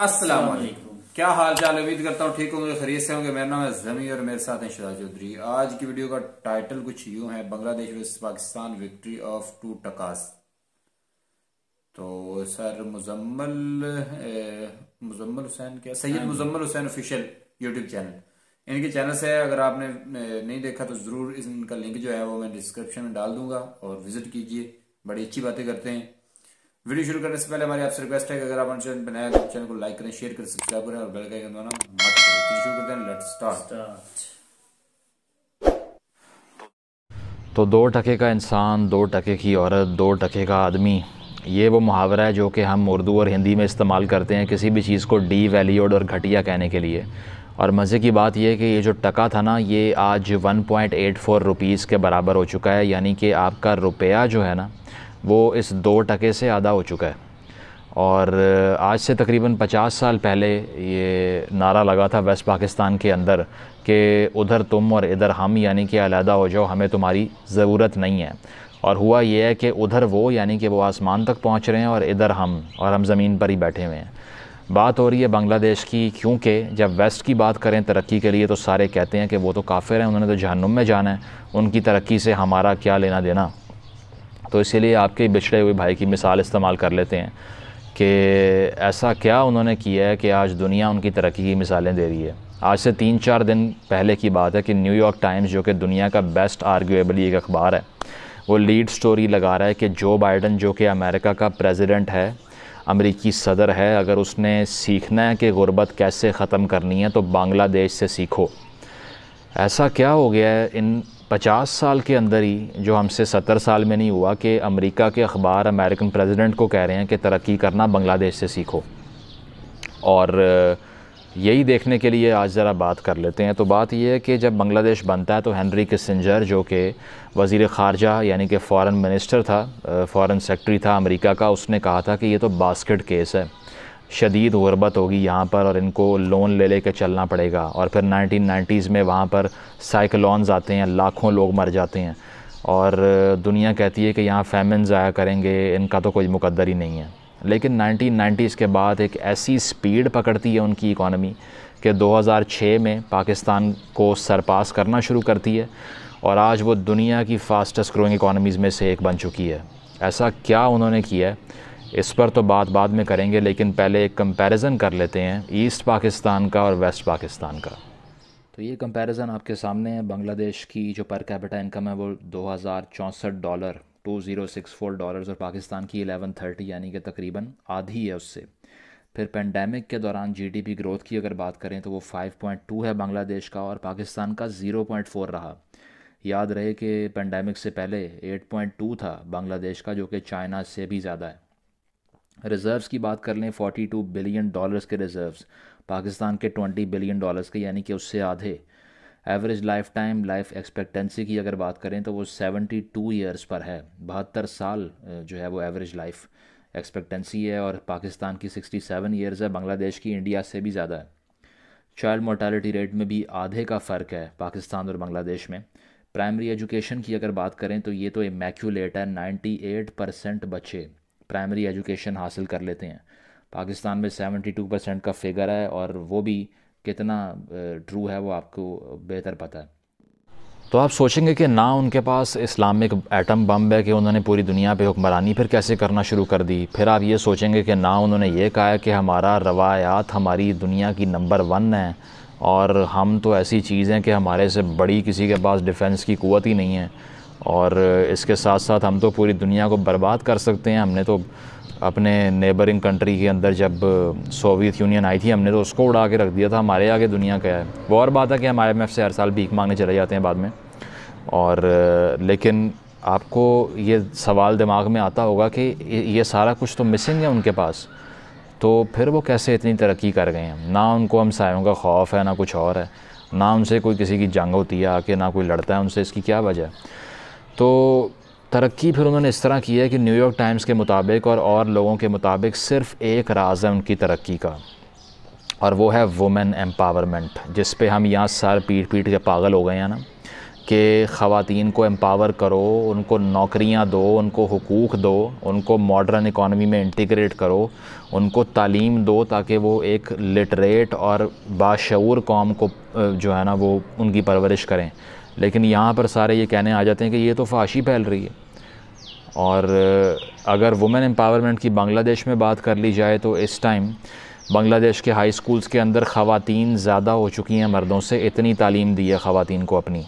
अस्सलाम वालेकुम क्या हाल चाल उम्मीद करता हूँ ठीक होंगे खरीद से होंगे। मेरा नाम है जमी और मेरे साथ हैं शिदा चौधरी। आज की वीडियो का टाइटल कुछ यूँ है Bangladesh versus Pakistan victory of two takas तो सर मुजम्मल मुजम्मल हुसैन क्या? Syed Muzammil Hussain official YouTube channel इनके चैनल से अगर आपने नहीं देखा तो ज़रूर इनका लिंक जो है वो मैं डिस्क्रिप्शन में डाल दूँगा और विज़िट कीजिए। बड़ी अच्छी बातें करते हैं। वीडियो शुरू करने से पहले हमारी आपसे रिक्वेस्ट है कि अगर आप चैनल पर नया तो चैनल को लाइक करें शेयर करें सब्सक्राइब करें और बेल का आइकन दबाना मत करें शुरू करते हैं लेट्स स्टार्ट तो दो टके का इंसान, दो टके की औरत, दो टके का आदमी, ये वो मुहावरा है जो कि हम उर्दू और हिंदी में इस्तेमाल करते हैं किसी भी चीज़ को डी वैल्यूड और घटिया कहने के लिए। और मज़े की बात यह है कि ये जो टका था ना, ये आज 1.84 रुपीस के बराबर हो चुका है, यानी कि आपका रुपया जो है ना वो इस दो टके से आधा हो चुका है। और आज से तकरीबन 50 साल पहले ये नारा लगा था वेस्ट पाकिस्तान के अंदर कि उधर तुम और इधर हम, यानी कि अलहदा हो जाओ, हमें तुम्हारी ज़रूरत नहीं है। और हुआ ये है कि उधर वो, यानी कि वो आसमान तक पहुँच रहे हैं और इधर हम, और हम ज़मीन पर ही बैठे हुए हैं। बात हो रही है बांग्लादेश की, क्योंकि जब वेस्ट की बात करें तरक्की के लिए तो सारे कहते हैं कि वो तो काफिर हैं, उन्होंने तो जहनुम में जाना है, उनकी तरक्की से हमारा क्या लेना देना। तो इसीलिए आपके बिछड़े हुए भाई की मिसाल इस्तेमाल कर लेते हैं कि ऐसा क्या उन्होंने किया है कि आज दुनिया उनकी तरक्की की मिसालें दे रही है। आज से तीन चार दिन पहले की बात है कि न्यूयॉर्क टाइम्स जो कि दुनिया का बेस्ट आर्ग्यूएबली एक अखबार है, वो लीड स्टोरी लगा रहा है कि जो बाइडन जो कि अमेरिका का प्रेसिडेंट है, अमरीकी सदर है, अगर उसने सीखना है कि गुर्बत कैसे ख़त्म करनी है तो बांग्लादेश से सीखो। ऐसा क्या हो गया है? इन पचास साल के अंदर ही, जो हमसे सत्तर साल में नहीं हुआ, कि अमेरिका के अखबार, अमेरिकन प्रेसिडेंट को कह रहे हैं कि तरक्की करना बांग्लादेश से सीखो। और यही देखने के लिए आज ज़रा बात कर लेते हैं। तो बात यह है कि जब बांग्लादेश बनता है तो हेनरी किसिंजर, जो कि वज़ी ख़ारजा, यानी कि फ़ॉरेन मिनिस्टर था फ़ॉरेन सेक्रेटरी था अमेरिका का, उसने कहा था कि ये तो बास्केट केस है। शदीद गुरबत होगी यहाँ पर और इनको लोन ले ले कर चलना पड़ेगा। और फिर नाइनटीन नाइन्टीज़ में वहाँ पर साइक्लोन्स आते हैं, लाखों लोग मर जाते हैं। और दुनिया कहती है कि यहाँ फैमिन ज़ाया करेंगे, इनका तो कोई मुकद्दर ही नहीं है। लेकिन नाइनटीन नाइन्टीज़ के बाद एक ऐसी स्पीड पकड़ती है उनकी इकॉनमी कि 2006 में पाकिस्तान को सरपास करना शुरू करती है और आज वो दुनिया की फ़ास्टेस्ट ग्रोइंग इकॉनमीज़ में से एक बन चुकी है। ऐसा क्या उन्होंने किया है? इस पर तो बात बाद में करेंगे, लेकिन पहले एक कंपैरिजन कर लेते हैं ईस्ट पाकिस्तान का और वेस्ट पाकिस्तान का। तो ये कंपैरिजन आपके सामने है बांग्लादेश की जो पर कैपिटा इनकम है वो दो हज़ार चौंसठ dollar two zero six four dollars और पाकिस्तान की एलेवन थर्टी यानी कि तकरीबन आधी है उससे। फिर पेंडेमिक के दौरान जीडीपी ग्रोथ की अगर बात करें तो वो 5.2 है बांग्लादेश का और पाकिस्तान का 0.4 रहा। याद रहे कि पेंडेमिक से पहले 8.2 था बांग्लादेश का, जो कि चाइना से भी ज़्यादा है। रिज़र्व्स की बात कर लें 42 बिलियन डॉलर्स के रिज़र्व्स, पाकिस्तान के 20 बिलियन डॉलर्स के, यानी कि उससे आधे। Average life time life expectancy की अगर बात करें तो वो 72 ईयर्स पर है। बहत्तर साल जो है वो एवरेज लाइफ एक्सपेक्टेंसी है और पाकिस्तान की 67 ईयर्स है, बांग्लादेश की, इंडिया से भी ज़्यादा है। चाइल्ड मोर्टालिटी रेट में भी आधे का फ़र्क है पाकिस्तान और बांग्लादेश में। प्राइमरी एजुकेशन की अगर बात करें तो ये तो इमेक्यूलेट है 98 परसेंट बच्चे प्राइमरी एजुकेशन हासिल कर लेते हैं। पाकिस्तान में सेवेंटी टू परसेंट का फिगर है और वो भी कितना ट्रू है वो आपको बेहतर पता है। तो आप सोचेंगे कि ना उनके पास इस्लामिक एटम बम है कि उन्होंने पूरी दुनिया पे हुक्मरानी फिर कैसे करना शुरू कर दी? फिर आप ये सोचेंगे कि ना उन्होंने ये कहा है कि हमारा रवायात हमारी दुनिया की नंबर वन है और हम तो ऐसी चीज़ हैं कि हमारे से बड़ी किसी के पास डिफेंस की कुत ही नहीं है। और इसके साथ साथ हम तो पूरी दुनिया को बर्बाद कर सकते हैं। हमने तो अपने नेबरिंग कंट्री के अंदर जब सोवियत यूनियन आई थी, हमने तो उसको उड़ा के रख दिया था। हमारे आगे दुनिया क्या है? वो और बात है कि हम आई से हर साल भीख मांगने चले जाते हैं बाद में। और, लेकिन आपको ये सवाल दिमाग में आता होगा कि ये सारा कुछ तो मिसिंग है उनके पास। तो फिर वो कैसे इतनी तरक्की कर गए हैं? ना उनको हम सायों का खौफ है, ना कुछ और है। ना उनसे कोई किसी की जंग होती है आके, ना कोई लड़ता है उनसे। इसकी क्या वजह है? तो तरक्की फिर उन्होंने इस तरह की है कि न्यूयॉर्क टाइम्स के मुताबिक और और लोगों के मुताबिक सिर्फ़ एक राज है उनकी तरक्की का, और वो है वुमेन एम्पावरमेंट जिस पे हम यहाँ सार पीट पीट के पागल हो गए हैं ना, कि ख़वातीन को एम्पावर करो, उनको नौकरियाँ दो, उनको हकूक़ दो, उनको मॉडर्न इकॉनमी में इंटीग्रेट करो, उनको तालीम दो, ताकि वो एक लिटरेट और बाशूर कौम को जो है ना, वो उनकी परवरिश करें। लेकिन यहाँ पर सारे ये कहने आ जाते हैं कि ये तो फाशी फैल रही है। और अगर वुमेन एम्पावरमेंट की बांग्लादेश में बात कर ली जाए तो इस टाइम बांग्लादेश के हाई स्कूल्स के अंदर ख़वातीन ज़्यादा हो चुकी हैं मर्दों से। इतनी तालीम दी है ख़वातीन को अपनी।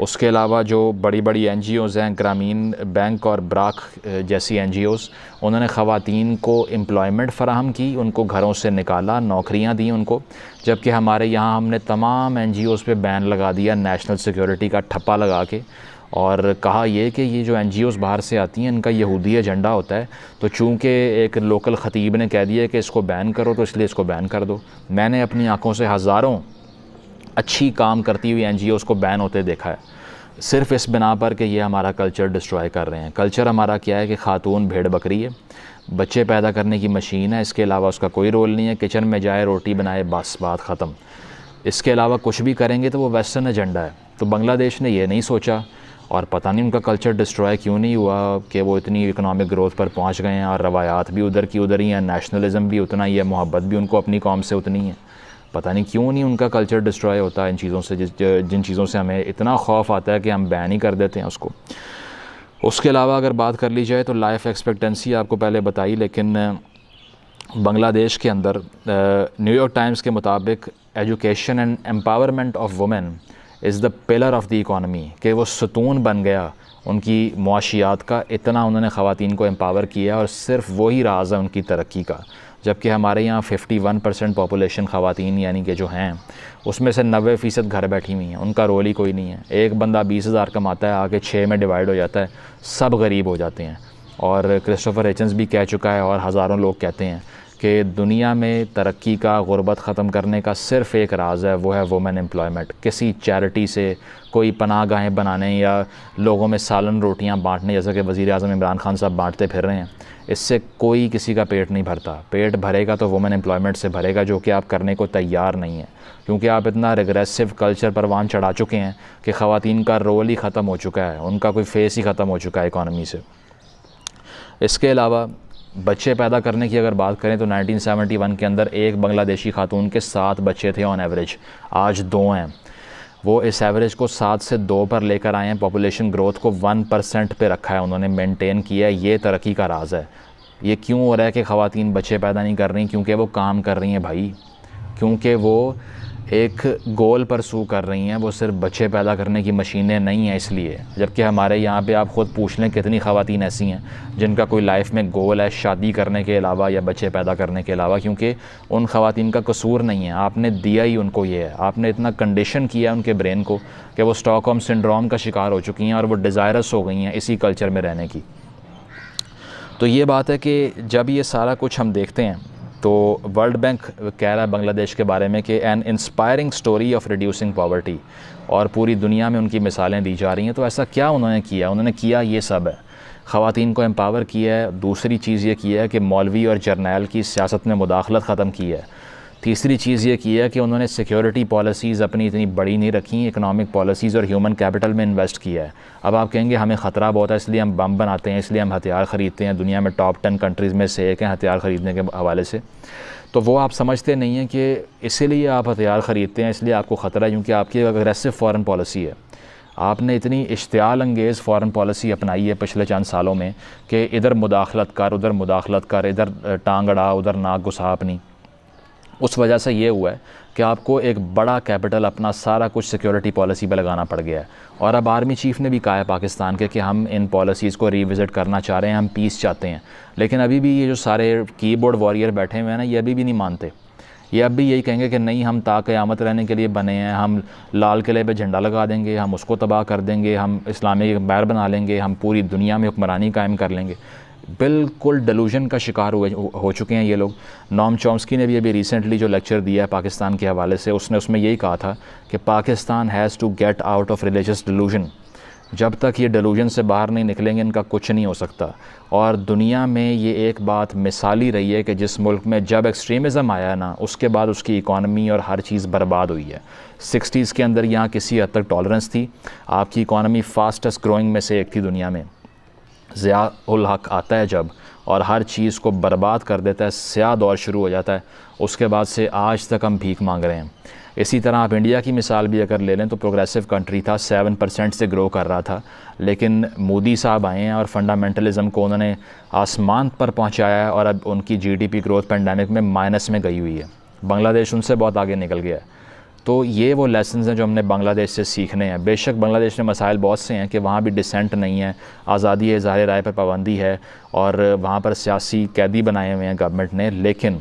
उसके अलावा जो बड़ी बड़ी एन जी ओज़ हैं, ग्रामीण बैंक और ब्राक जैसी एन जी ओज़ उन्होंने ख़वातीन को एम्प्लॉयमेंट फ़राहम की, उनको घरों से निकाला, नौकरियाँ दी उनको, जबकि हमारे यहाँ हमने तमाम एन जी ओज़ पे बैन लगा दिया नेशनल सिक्योरिटी का ठप्पा लगा के। और कहा यह कि ये जो एन जी ओज़ बाहर से आती हैं, इनका यहूदी एजेंडा होता है तो चूँकि एक लोकल ख़तीब ने कह दिया कि इसको बैन करो तो इसलिए इसको बैन कर दो। मैंने अपनी आँखों से हज़ारों अच्छी काम करती हुई एन को बैन होते देखा है। सिर्फ़ इस बिना पर कि ये हमारा कल्चर डिस्ट्रॉय कर रहे हैं। कल्चर हमारा क्या है कि ख़ातून भेड़ बकरी है। बच्चे पैदा करने की मशीन है, इसके अलावा उसका कोई रोल नहीं है। किचन में जाए, रोटी बनाए, बस, बात ख़त्म। इसके अलावा कुछ भी करेंगे तो वो वेस्टर्न एजेंडा है। तो बांग्लादेश ने ये नहीं सोचा और पता नहीं उनका कल्चर डिस्ट्रॉय क्यों नहीं हुआ कि वो इतनी इकनॉमिक ग्रोथ पर पहुँच गए हैं और रवायात भी उधर की उधर ही हैं नेशनलिज्म भी उतना ही है, मोहब्बत भी उनको अपनी कौम से उतनी है। पता नहीं क्यों नहीं उनका कल्चर डिस्ट्रॉय होता है इन चीज़ों से जिन चीज़ों से हमें इतना खौफ आता है कि हम बैन ही कर देते हैं उसको। उसके अलावा अगर बात कर ली जाए तो लाइफ एक्सपेक्टेंसी आपको पहले बताई, लेकिन बांग्लादेश के अंदर न्यूयॉर्क टाइम्स के मुताबिक education and empowerment of women is the pillar of the economy कि वो सतून बन गया, उनकी मुआशियात का, इतना उन्होंने ख़वान को एम्पावर किया और सिर्फ़ वही राज है उनकी तरक्की का। जबकि हमारे यहाँ 51 परसेंट पॉपुलेशन ख़वान यानी कि जो हैं, उसमें से नबे फ़ीसद घर बैठी हुई हैं। उनका रोल ही कोई नहीं है। एक बंदा बीस हज़ार कमाता है आके छः में डिवाइड हो जाता है, सब गरीब हो जाते हैं। और क्रिस्टोफर एचन्स भी कह चुका है और हज़ारों लोग कहते हैं कि दुनिया में तरक्की का, गुरबत ख़त्म करने का सिर्फ़ एक राज है, वो है वुमेन एम्प्लॉयमेंट किसी चैरिटी से कोई पनाह गाहें बनाने या लोगों में सालन रोटियाँ बांटने, जैसा कि वज़ी अजम इमरान खान साहब बांटते फिर रहे हैं। इससे कोई किसी का पेट नहीं भरता। पेट भरेगा तो वुमेन एम्प्लॉयमेंट से भरेगा, जो कि आप करने को तैयार नहीं है। क्योंकि आप इतना रिग्रेसिव कल्चर परवान चढ़ा चुके हैं कि ख़वान का रोल ही ख़त्म हो चुका है, उनका कोई फेस ही ख़त्म हो चुका है इकानमी से। इसके अलावा, बच्चे पैदा करने की अगर बात करें तो 1971 के अंदर एक बांग्लादेशी खातून के सात बच्चे थे ऑन एवरेज आज दो हैं। वो इस एवरेज को सात से दो पर लेकर आए हैं। पॉपुलेशन ग्रोथ को वन परसेंट पर रखा है। उन्होंने मेंटेन किया है। ये तरक्की का राज है। ये क्यों हो रहा है कि खातन बच्चे पैदा नहीं कर रही? क्योंकि वो काम कर रही हैं भाई। क्योंकि वो एक गोल परसू कर रही हैं, वो सिर्फ़ बच्चे पैदा करने की मशीनें नहीं हैं इसलिए, जबकि हमारे यहाँ पे आप ख़ुद पूछ लें कितनी ख़वातीन ऐसी हैं, जिनका कोई लाइफ में गोल है शादी करने के अलावा या बच्चे पैदा करने के अलावा, क्योंकि उन ख़वातीन का कसूर नहीं है। आपने दिया ही उनको ये है। आपने इतना कंडीशन किया है उनके ब्रेन को कि वो स्टॉकहोम सिंड्रोम का शिकार हो चुकी हैं और वो डिज़ायरस हो गई हैं इसी कल्चर में रहने की। तो ये बात है कि जब ये सारा कुछ हम देखते हैं तो वर्ल्ड बैंक कह रहा है बांग्लादेश के बारे में कि an inspiring story of reducing poverty और पूरी दुनिया में उनकी मिसालें दी जा रही हैं। तो ऐसा क्या उन्होंने किया? उन्होंने किया ये सब है। ख़वान को एम्पावर किया है। दूसरी चीज़ ये किया है कि मौलवी और जर्नैल की सियासत में मुदाखलत ख़त्म की है। तीसरी चीज़ ये की है कि उन्होंने सिक्योरिटी पॉलिसीज़ अपनी इतनी बड़ी नहीं रखी इकनॉमिक पॉलिसीज़ और ह्यूमन कैपिटल में इन्वेस्ट किया है। अब आप कहेंगे, हमें ख़तरा बहुत है, इसलिए हम बम बनाते हैं, इसलिए हम हथियार ख़रीदते हैं, दुनिया में टॉप टेन कंट्रीज़ में से एक हैं हथियार ख़रीदने के हवाले से। तो वो आप समझते नहीं हैं कि इसीलिए आप हथियार ख़रीदते हैं, इसलिए आपको ख़तरा है, क्योंकि आपकी एक अग्रेसिव फ़ॉरन पॉलिसी है। आपने इतनी इश्तियाल अंगेज़ फ़ॉरन पॉलिसी अपनाई है पिछले चंद सालों में कि इधर मुदाखलत कर उधर मुदाखलत कर इधर टांग अड़ा उधर नाक घुसा अपनी। उस वजह से ये हुआ है कि आपको एक बड़ा कैपिटल, अपना सारा कुछ सिक्योरिटी पॉलिसी पे लगाना पड़ गया है। और अब आर्मी चीफ़ ने भी कहा है पाकिस्तान के कि हम इन पॉलिसीज़ को रिविज़िट करना चाह रहे हैं, हम पीस चाहते हैं। लेकिन अभी भी ये जो सारे कीबोर्ड वॉरियर बैठे हुए हैं ना, ये अभी भी नहीं मानते। ये अब भी यही कहेंगे कि नहीं, हम ताक़यामत रहने के लिए बने हैं, हम लाल किले पे झंडा लगा देंगे, हम उसको तबाह कर देंगे, हम इस्लामी बैर बना लेंगे, हम पूरी दुनिया में हुक्मरानी कायम कर लेंगे। बिल्कुल डलूजन का शिकार हुए, हो चुके हैं ये लोग। नॉम चॉम्स्की ने भी अभी रिसेंटली जो लेक्चर दिया है पाकिस्तान के हवाले से, उसने उसमें यही कहा था कि Pakistan has to get out of religious delusion जब तक ये डलूजन से बाहर नहीं निकलेंगे, इनका कुछ नहीं हो सकता। और दुनिया में ये एक बात मिसाली रही है कि जिस मुल्क में जब एक्सट्रीमिज़म आया ना, उसके बाद उसकी इकॉनमी और हर चीज़ बर्बाद हुई है। सिक्सटीज़ के अंदर यहाँ किसी हद तक टॉलरेंस थी। आपकी इकॉनमी फास्टेस्ट ग्रोइंग में से एक थी दुनिया में। ज़ियाउल हक आता है जब और हर चीज़ को बर्बाद कर देता है स्या दौर शुरू हो जाता है। उसके बाद से आज तक हम भीख मांग रहे हैं। इसी तरह आप इंडिया की मिसाल भी अगर ले लें तो प्रोग्रेसिव कंट्री था, सेवन परसेंट से ग्रो कर रहा था। लेकिन मोदी साहब आए हैं और फंडामेंटलिज्म को उन्होंने आसमान पर पहुँचाया है और अब उनकी जीडीपी ग्रोथ पेंडेमिक में माइनस में गई हुई है। बांग्लादेश उनसे बहुत आगे निकल गया है। तो ये वो लेसन हैं जो हमने बांग्लादेश से सीखने हैं। बेशक बांग्लादेश में मसाइल बहुत से हैं कि वहाँ भी डिसेंट नहीं है, आज़ादी है ज़ाहिर राय पर पाबंदी है और वहाँ पर सियासी कैदी बनाए हुए हैं गवर्नमेंट ने, लेकिन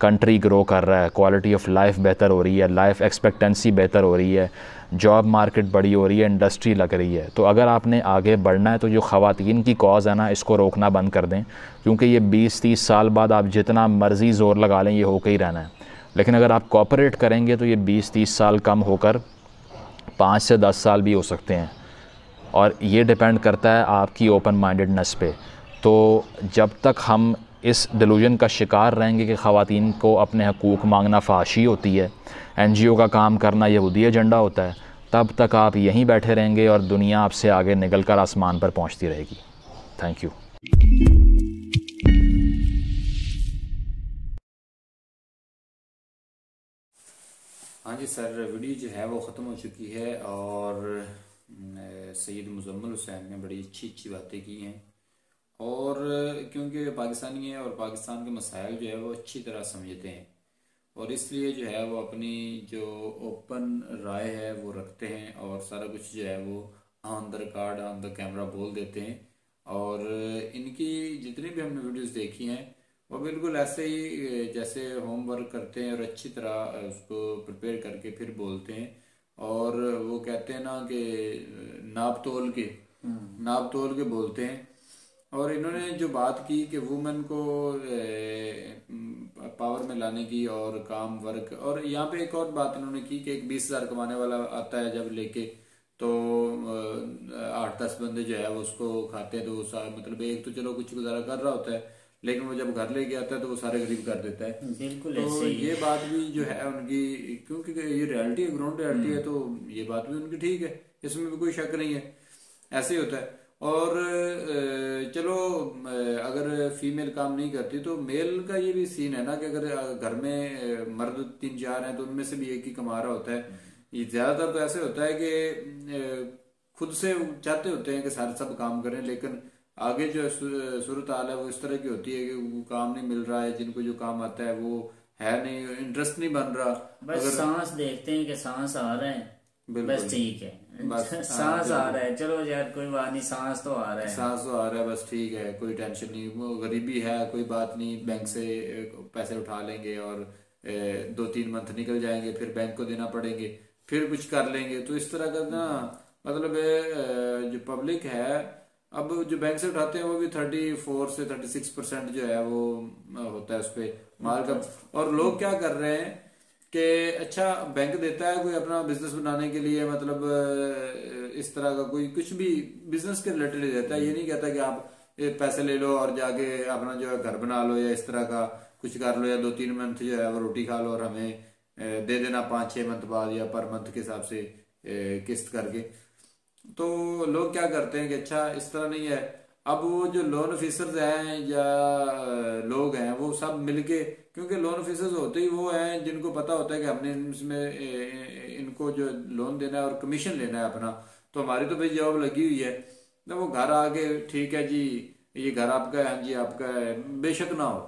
कंट्री ग्रो कर रहा है क्वालिटी ऑफ़ लाइफ बेहतर हो रही है लाइफ एक्सपेक्टेंसी बेहतर हो रही है जॉब मार्केट बड़ी हो रही है इंडस्ट्री लग रही है। तो अगर आपने आगे बढ़ना है तो जो ख़वातीन की कॉज है ना, इसको रोकना बंद कर दें, क्योंकि ये 20-30 साल बाद आप जितना मर्ज़ी ज़ोर लगा लें, ये होकर ही रहना है। लेकिन अगर आप कॉपरेट करेंगे तो ये 20-30 साल कम होकर पाँच से दस साल भी हो सकते हैं। और ये डिपेंड करता है आपकी ओपन माइंडेडनेस पे। तो जब तक हम इस डिलूजन का शिकार रहेंगे कि ख़वातीन को अपने हकूक़ मांगना फाशी होती है एन जी ओ का काम करना यहूदी एजेंडा होता है, तब तक आप यहीं बैठे रहेंगे और दुनिया आपसे आगे निकल कर आसमान पर पहुँचती रहेगी। थैंक यू हाँ जी सर, वीडियो जो है वो ख़त्म हो चुकी है और सैयद मुजम्मल हुसैन ने बड़ी अच्छी अच्छी बातें की हैं। और क्योंकि पाकिस्तानी है और पाकिस्तान के मसाइल जो है वो अच्छी तरह समझते हैं। और इसलिए जो है वो अपनी जो ओपन राय है वो रखते हैं और सारा कुछ जो है वो on the record, on the camera बोल देते हैं। और इनकी जितनी भी हमने वीडियोस देखी हैं वो बिल्कुल ऐसे ही जैसे होमवर्क करते हैं और अच्छी तरह उसको प्रिपेयर करके फिर बोलते हैं। और वो कहते हैं ना कि नाप तोल के। हम्म। नाप तोल के बोलते हैं। और इन्होंने जो बात की कि वुमेन को पावर में लाने की और काम वर्क और यहाँ पे एक और बात इन्होंने की कि एक बीस हज़ार कमाने वाला आता है जब लेके तो आठ दस बंदे जो है वो उसको खाते हैं तो मतलब एक तो चलो कुछ गुजारा कर रहा होता है लेकिन वो जब घर लेके आता है तो वो सारे गरीब कर देता है। बिल्कुल तो ये बात भी जो है उनकी क्योंकि ये रियलिटी है ग्राउंड रियलिटी है तो ये बात भी उनकी ठीक है। इसमें भी कोई शक नहीं है। ऐसे ही होता है। और चलो अगर फीमेल काम नहीं करती तो मेल का ये भी सीन है ना कि अगर घर में मर्द तीन चार हैं तो उनमें से भी एक ही कमा रहा होता है। ये ज़्यादातर तो ऐसे होता है कि खुद से चाहते होते हैं कि सारे सब काम करें लेकिन आगे जो सूरत हाल है वो इस तरह की होती है कि वो काम नहीं मिल रहा है जिनको जो काम आता है वो है नहीं इंटरेस्ट नहीं बन रहा। बस अगर सांस देखते हैं कि सांस आ रहे हैं। बस ठीक है। बस हाँ, सांस आ रहा है। चलो यार कोई बात नहीं सांस तो आ रहा है। सांस तो आ रहा है बस ठीक है कोई टेंशन नहीं। वो गरीबी है कोई बात नहीं बैंक से पैसे उठा लेंगे और दो तीन मंथ निकल जाएँगे फिर बैंक को देना पड़ेंगे फिर कुछ कर लेंगे। तो इस तरह का ना मतलब जो पब्लिक है अब जो बैंक से उठाते हैं वो भी थर्टी फोर से थर्टी सिक्स परसेंट जो है वो होता है उस पर माल और लोग क्या कर रहे हैं कि अच्छा बैंक देता है कोई अपना बिज़नेस बनाने के लिए मतलब इस तरह का कोई, कुछ भी बिज़नेस के रिलेटेड देता है। ये नहीं कहता कि आप पैसे ले लो और जाके अपना जो है घर बना लो या इस तरह का कुछ कर लो या दो तीन मंथ जो है वो रोटी खा लो और हमें दे देना पाँच छह मंथ बाद या पर मंथ के हिसाब से किस्त करके। तो लोग क्या करते हैं कि अच्छा इस तरह नहीं है। अब वो जो लोन ऑफिसर्स हैं या लोग हैं वो सब मिलके क्योंकि लोन ऑफिसर्स होते ही वो हैं जिनको पता होता है कि हमने इसमें इनको जो लोन देना है और कमीशन लेना है अपना तो हमारी तो भाई जॉब लगी हुई है। तो वो घर आके ठीक है जी ये घर आपका है हाँ जी आपका है बेशक ना हो।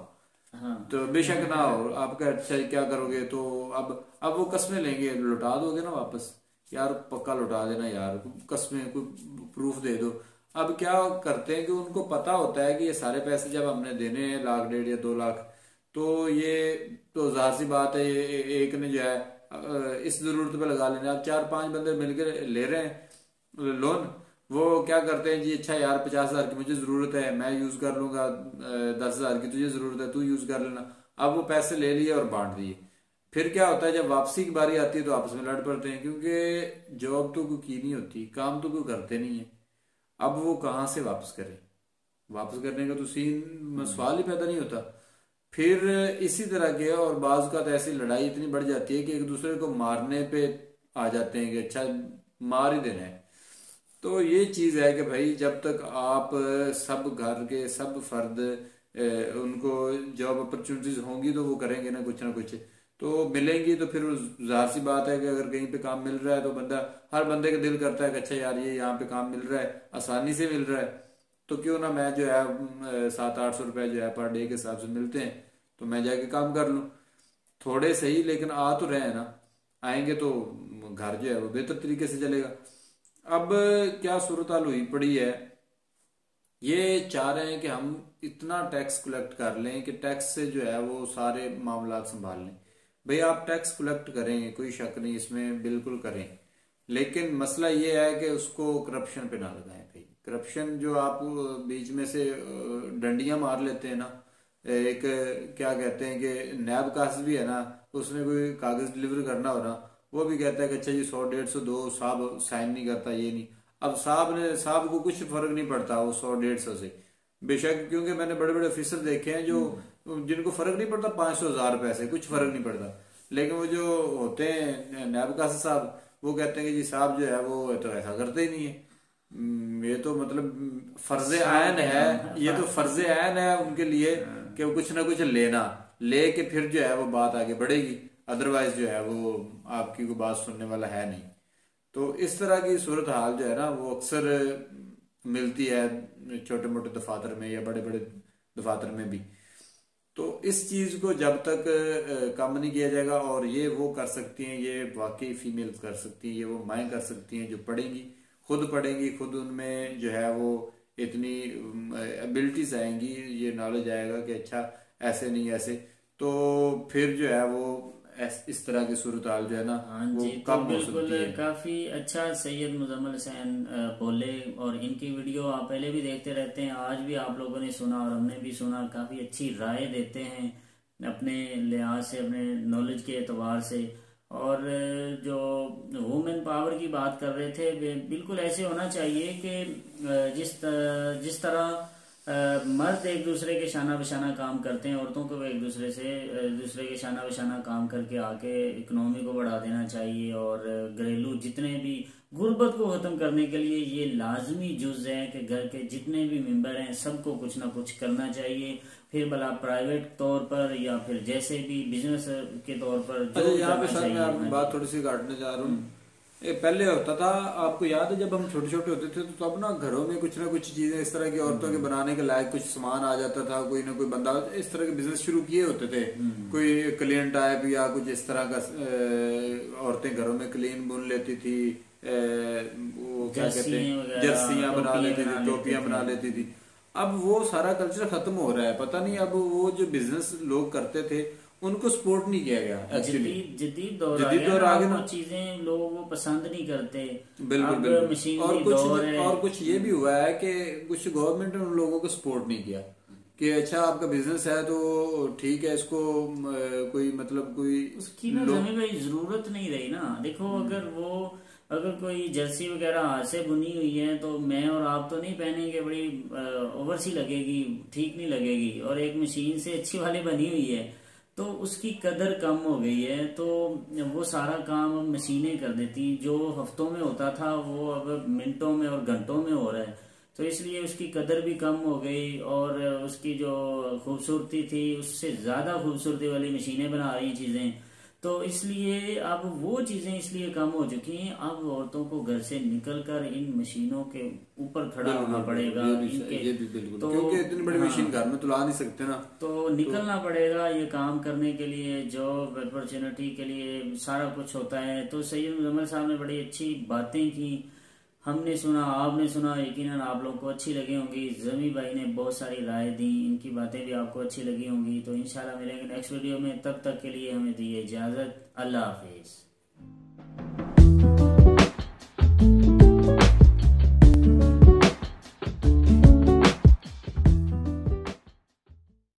हाँ। तो बेशक ना हो आपका अच्छा क्या करोगे? तो अब अब वो कस्में लेंगे लुटा दोगे ना वापस। यार पक्का लुटा देना यार कस्में कोई प्रूफ दे दो। अब क्या करते हैं कि उनको पता होता है कि ये सारे पैसे जब हमने देने हैं, लाख, डेढ़ या दो लाख तो ये तो ज़ाहिर सी बात है, ये एक ने जो है इस ज़रूरत पे लगा लेना। चार पाँच बंदे मिलकर ले रहे हैं, लोन, वो क्या करते हैं जी अच्छा यार, पचास हज़ार की मुझे ज़रूरत है, मैं यूज़ कर लूँगा दस हज़ार की तुझे ज़रूरत है, तू यूज़ कर लेना। अब वो पैसे ले लिए और बांट दिए। फिर क्या होता है जब वापसी की बारी आती है तो आपस में लड़ पड़ते हैं क्योंकि जॉब तो कोई की नहीं होती काम तो कोई करते नहीं है। अब वो कहाँ से वापस करें? वापस करने का तो सीन सवाल ही पैदा नहीं होता। फिर इसी तरह के और बाज का तो ऐसी लड़ाई इतनी बढ़ जाती है कि एक दूसरे को मारने पे आ जाते हैं कि अच्छा मार ही देना है। तो ये चीज़ है कि भाई जब तक आप सब घर के सब फर्द उनको जॉब अपॉर्चुनिटीज़ होंगी तो वो करेंगे ना कुछ ना कुछ। तो मिलेंगी तो फिर ज़ाहिर सी बात है कि अगर कहीं पे काम मिल रहा है तो बंदा, हर बंदे का दिल करता है कि अच्छा यार ये यहाँ पे काम मिल रहा है, आसानी से मिल रहा है। तो क्यों ना मैं जो है सात आठ सौ रुपए जो है पर डे के हिसाब से मिलते हैं तो मैं जाके काम कर लूँ। थोड़े सही लेकिन आ तो रहे हैं ना, आएँगे तो घर जो है वो बेहतर तरीके से चलेगा। अब क्या सूरत हाल हुई पड़ी है? ये चाह रहे हैं कि हम इतना टैक्स कलेक्ट कर लें कि टैक्स से जो है वो सारे मामला संभाल लें। भाई आप टैक्स कलेक्ट करें, कोई शक नहीं, इसमें बिल्कुल करें। लेकिन मसला ये है कि उसको करप्शन पे ना लगाएँ भाई। करप्शन जो आप बीच में से डंडियाँ मार लेते हैं ना, एक, क्या कहते हैं कि नैब कास भी है ना उसने कोई कागज़ डिलीवर करना हो ना, वो भी कहता है कि अच्छा जी सौ, डेढ़ सौ, दो, साहब साइन नहीं करता, ये नहीं। अब साहब ने, साहब को कुछ फ़र्क नहीं पड़ता, वो सौ, डेढ़ सौ से। बेशक क्योंकि मैंने बड़े बड़े ऑफिसर देखे हैं जो जिनको फ़र्क नहीं पड़ता पाँच सौ हज़ार रुपए से कुछ फ़र्क नहीं पड़ता। लेकिन वो जो होते हैं नैब साहब वो कहते हैं कि जी साहब जो है वो तो ऐसा करते ही नहीं है। ये तो मतलब फ़र्ज़ आयन है ये तो फ़र्ज़ आयन है उनके लिए कि कुछ ना कुछ लेना लेके फिर जो है वो बात आगे बढ़ेगी। अदरवाइज़ जो है वो आपकी कोई बात सुनने वाला है नहीं। तो इस तरह की सूरत हाल जो है ना वो अक्सर मिलती है छोटे मोटे दफातर में या बड़े बड़े दफातर में भी। तो इस चीज़ को जब तक कम नहीं किया जाएगा और ये वो कर सकती हैं, ये वाकई फीमेल कर सकती हैं, ये वो माएँ कर सकती हैं जो पढ़ेंगी, खुद पढ़ेंगी, खुद उनमें जो है वो इतनी एबिलिटीज आएँगी, ये नॉलेज आएगा कि अच्छा ऐसे नहीं, ऐसे। तो फिर जो है वो इस तरह की सूरत हाल जो है ना हाँ जी तो बिल्कुल काफ़ी अच्छा सैयद मुजम्मल हुसैन बोले और इनकी वीडियो आप पहले भी देखते रहते हैं आज भी आप लोगों ने सुना और हमने भी सुना काफ़ी अच्छी राय देते हैं अपने लिहाज से अपने नॉलेज के एतबार से। और जो वुमेन पावर की बात कर रहे थे बिल्कुल ऐसे होना चाहिए कि जिस जिस तरह मर्द एक दूसरे के शाना बशाना काम करते हैं औरतों को एक दूसरे से दूसरे के शाना बशाना काम करके आके इकोनॉमी को बढ़ा देना चाहिए और घरेलू जितने भी गुर्बत को खत्म करने के लिए ये लाजमी जुज है कि घर के जितने भी मेंबर हैं सबको कुछ ना कुछ करना चाहिए। फिर भला प्राइवेट तौर पर या फिर जैसे भी बिज़नेस के तौर पर जो अच्छा, यहाँ पे सर मैं आपकी बात थोड़ी सी काटने जा रहा हूँ। ये पहले होता था आपको याद है जब हम छोटे छोटे होते थे तो तब ना घरों में कुछ ना कुछ चीज़ें इस तरह की औरतों के बनाने के लायक कुछ सामान आ जाता था कोई ना कोई बंदा इस तरह के बिज़नेस शुरू किए होते थे। हम्म। कोई क्लीन टाइप या कुछ इस तरह का औरतें घरों में क्लीन बुन लेती थी वो क्या कहते हैं जर्सियाँ बना लेती थी टोपियाँ बना लेती थी। अब वो सारा कल्चर खत्म हो रहा है पता नहीं अब वो जो बिज़नेस लोग करते थे उनको सपोर्ट नहीं किया गया जदीद दौर जदीद दौर आ गया चीज़ें लोग वो पसंद नहीं करते। बिल्कुल बिल्कुल। और कुछ और कुछ ये भी हुआ है कि कुछ गवर्नमेंट ने उन लोगों को सपोर्ट नहीं किया। कि अच्छा आपका बिज़नेस है तो ठीक है इसको कोई मतलब कोई उसकी ना ज़मीन ज़रूरत नहीं रही ना। देखो हम्म। अगर वो अगर कोई जर्सी वगैरह हाथ से बुनी हुई है तो मैं और आप तो नहीं पहनेंगे बड़ी ओवर सी लगेगी ठीक नहीं लगेगी। और एक मशीन से अच्छी वाली बनी हुई है तो उसकी कदर कम हो गई है तो वो सारा काम अब मशीनें कर देती जो हफ्तों में होता था, वो अब मिनटों में और घंटों में हो रहा है। तो इसलिए उसकी कदर भी कम हो गई और उसकी जो खूबसूरती थी, उससे ज़्यादा खूबसूरती वाली मशीनें बना रही चीज़ें। तो इसलिए अब वो चीज़ें इसलिए कम हो चुकी हैं। अब औरतों को घर से निकलकर इन मशीनों के ऊपर खड़ा होना पड़ेगा इनके ये भी बिल्कुल। तो क्योंकि इतनी बड़ी हाँ, मशीन घर में तो ला नहीं सकते ना। तो निकलना तो, पड़ेगा ये काम करने के लिए जॉब अपॉर्चुनिटी के लिए सारा कुछ होता है। तो सैयद मुजम्मल साहब ने बड़ी अच्छी बातें की। हमने सुना, आपने सुना यकीन आप लोग को अच्छी लगी होंगी। जमी भाई ने बहुत सारी राय दी, इनकी बातें भी आपको अच्छी लगी होंगी। तो इंशाल्लाह मिलेंगे नेक्स्ट वीडियो में। तब तक के लिए हमें दी इजाज़त। अल्लाह हाफिज़।